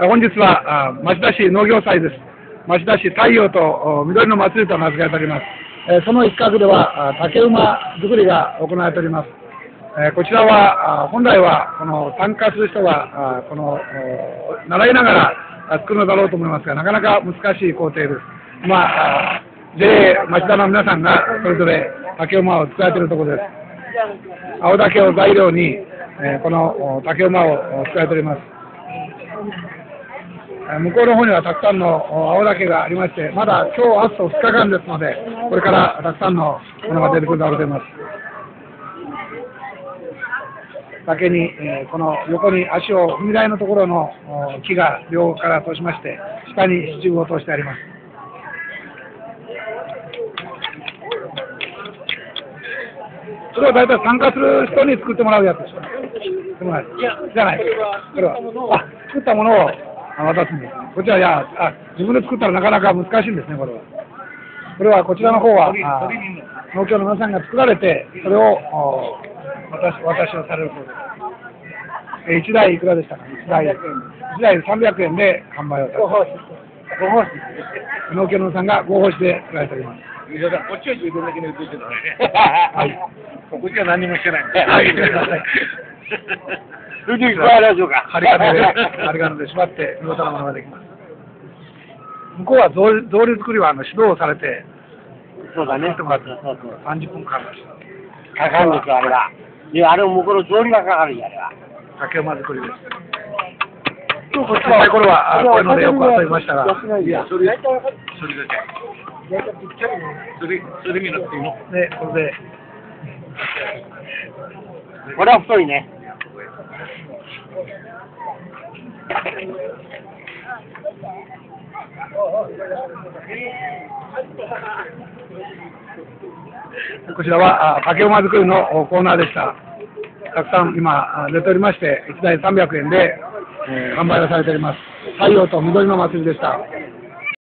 本日はあ町田市農業祭です。町田市太陽と緑の祭りと名付けられております。えーその一角ではあ竹馬作りが行われております。えーこちらはあ本来はこの参加する人があこのお習いながらあ作るのだろうと思いますが、なかなか難しい工程です。まあ、あ JA 町田の皆さんがそれぞれ竹馬を作られているところです。青竹を材料に、えーこのお竹馬を作られております。向こうの方にはたくさんの青竹がありまして、まだ今日、明日と2日間ですので、これからたくさんのものが出てくるだろうと思います。竹に、えーこの横に足を踏み台のところの木が両から通しまして、下に支柱を通してあります。それは大体参加する人に作ってもらうやつですかでもないじゃない。これは、あ、作ったものをあ渡すんです。こちら、いや、あ、自分で作ったらなかなか難しいんですね、これは。これは、こちらの方は、あ農協の皆さんが作られて、それをお渡し渡しをされるそうです。え1台いくらでしたか ?1 台、1台300円で販売をされて合法農協の皆さんが合法紙で作られております。こっちは自分だけに映ってるのね。はい。こっちは何もしてない。はいそれで加わらずか。針金で、針金で縛って見事なものができます。向こうは草履作りはあの指導をされて、そうだね。作ってもらってそうそう30分間です。かかるんですよ、あれは。で、あれも向こうの草履がかかるんや、あれは。竹馬作りです。小さい頃は、あこういうのでよく遊びましたが、いや、それ、それだけ。それ、それ見なくていいの？で、これで、これは太いね。こちらはあ竹馬作りのおコーナーでした。たくさん今あ出ておりまして、1台300円で、えー販売をされております。太陽と緑の祭りでした。